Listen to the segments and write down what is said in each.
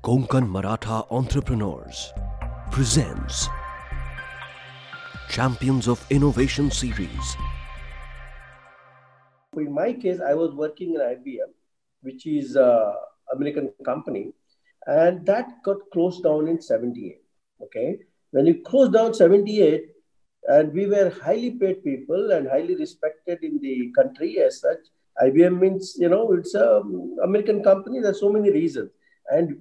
Konkan Maratha Entrepreneurs presents Champions of Innovation Series. In my case, I was working in IBM, which is an American company, and that got closed down in 78. Okay. When it closed down 78, and we were highly paid people and highly respected in the country as such. IBM means, you know, it's an American company. There's so many reasons. And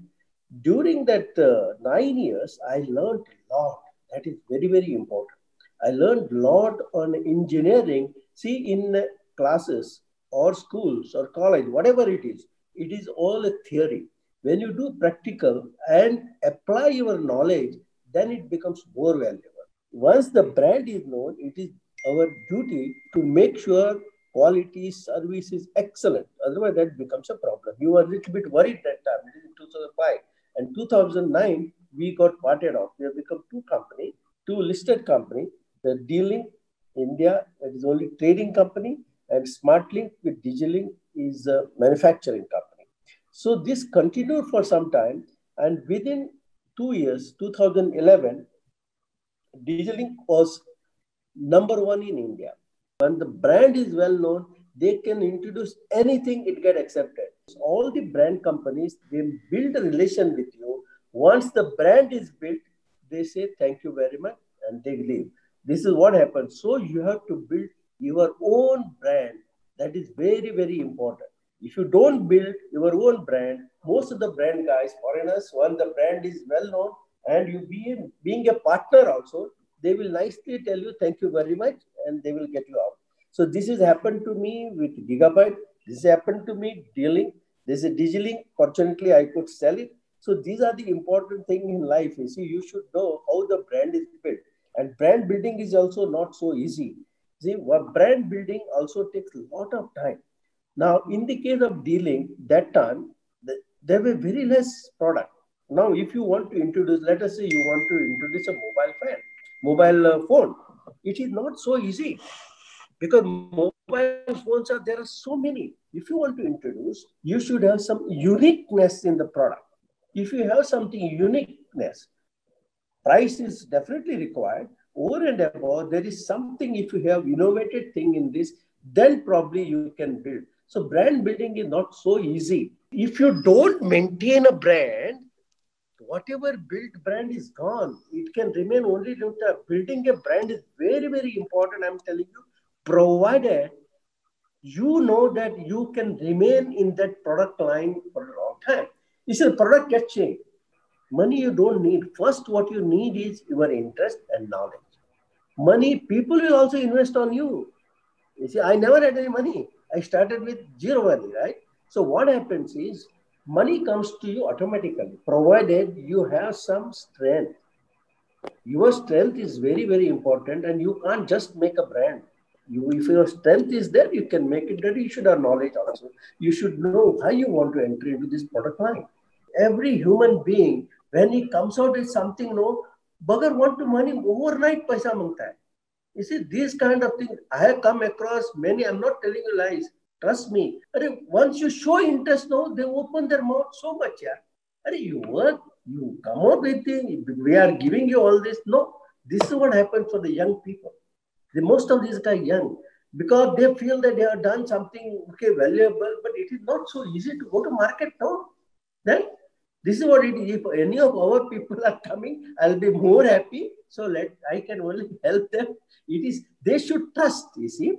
during that uh, nine years, I learned a lot. That is very, very important. I learned a lot on engineering. See, in classes or schools or college, whatever it is, it is all a theory. When you do practical and apply your knowledge, then it becomes more valuable. Once the brand is known, it is our duty to make sure quality service is excellent. Otherwise, that becomes a problem. You were a little bit worried that time. It is in 2005. And 2009, we got parted off. We have become two company, two listed company. The D-Link India, that is only trading company, and SmartLink with DigiLink is a manufacturing company. So this continued for some time, and within two years, 2011, DigiLink was number one in India. When the brand is well known, they can introduce anything, it get accepted. All the brand companies, they build a relation with you. Once the brand is built, they say thank you very much and they leave. This is what happens. So you have to build your own brand. That is very, very important. If you don't build your own brand, most of the brand guys, foreigners, when the brand is well known and you being being a partner also, they will nicely tell you thank you very much and they will get you out. So this has happened to me with Gigabyte. This happened to me D-Link. There's a DigiLink. Fortunately, I could sell it. So these are the important things in life. You see, you should know how the brand is built. And brand building is also not so easy. See, brand building also takes a lot of time. Now, in the case of D-Link, that time, there were very less product. Now, if you want to introduce, let us say you want to introduce a mobile phone, mobile uh, phone, it is not so easy because mobile phones are there are so many. If you want to introduce, you should have some uniqueness in the product. If you have something uniqueness, price is definitely required. Over and above, there is something. If you have innovated thing in this, then probably you can build. So brand building is not so easy. If you don't maintain a brand, whatever built brand is gone. It can remain only later. Building a brand is very, very important. I'm telling you, provided you know that you can remain in that product line for a long time. You see, product gets changed. Money you don't need. First, what you need is your interest and knowledge. Money, people will also invest on you. You see, I never had any money. I started with zero money, right? So what happens is money comes to you automatically, provided you have some strength. Your strength is very, very important, and you can't just make a brand. You, if your strength is there, you can make it ready. You should have knowledge also. You should know how you want to enter into this product line. Every human being, when he comes out with something, no, bugger want to money overnight paisa mangta hai. You see, these kind of things, I have come across many, I'm not telling you lies. Trust me. Once you show interest, no, they open their mouth so much. Yeah. You work, you come up with it, we are giving you all this. No, this is what happens for the young people. The most of these guys young because they feel that they have done something okay valuable, but it is not so easy to go to market now. Then this is what it is. If any of our people are coming, I'll be more happy. So let I can only help them. It is they should trust. You see,